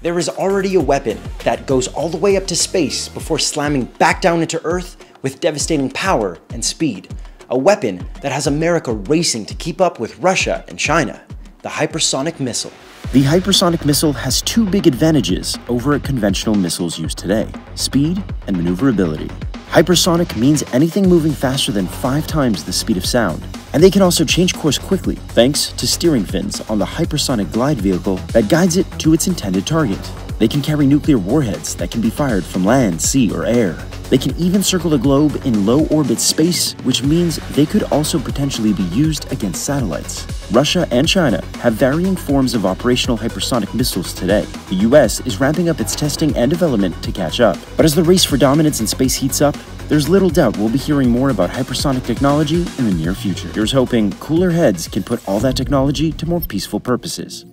There is already a weapon that goes all the way up to space before slamming back down into Earth with devastating power and speed. A weapon that has America racing to keep up with Russia and China the hypersonic missile. The hypersonic missile has two big advantages over conventional missiles used today speed and maneuverability. Hypersonic means anything moving faster than five times the speed of sound, and they can also change course quickly thanks to steering fins on the hypersonic glide vehicle that guides it to its intended target. They can carry nuclear warheads that can be fired from land, sea, or air. They can even circle the globe in low orbit space, which means they could also potentially be used against satellites. Russia and China have varying forms of operational hypersonic missiles today. The US is ramping up its testing and development to catch up. But as the race for dominance in space heats up, there's little doubt we'll be hearing more about hypersonic technology in the near future. Here's hoping cooler heads can put all that technology to more peaceful purposes.